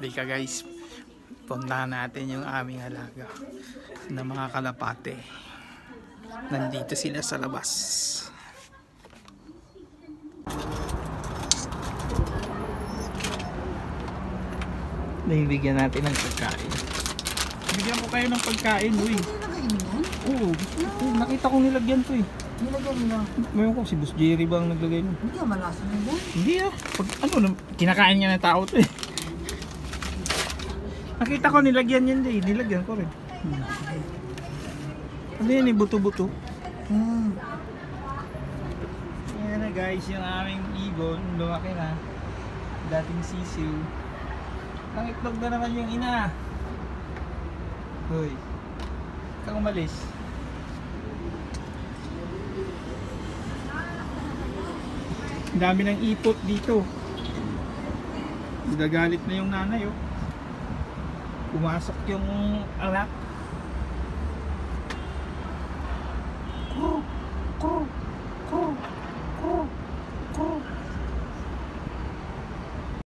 Halika guys, puntahan natin yung aming alaga na mga kalapate. Nandito sila sa labas. Bibigyan natin ng pagkain. Bigyan ko kayo ng pagkain, uy. Oo, gusto ko. Nakita kong nilagyan to eh. Nilagyan mo na. Ngayon ko, si Boss Jerry ba ang naglagay nun? Hindi na yan. Hindi ah. Pag, ano, kinakain nga ng tao to eh. Nakita ko nilagyan yan eh. Nilagyan ko rin. Hmm. Ano yan eh, buto-buto. Hmm. Yan na guys, yung aming ibon. Lumaki na. Dating sisiw. Ang itlog na naman yung ina. Hoy. Kang umalis. Ang dami ng ipot dito. Nagagalit na yung nanay oh. Pumasok yung anak.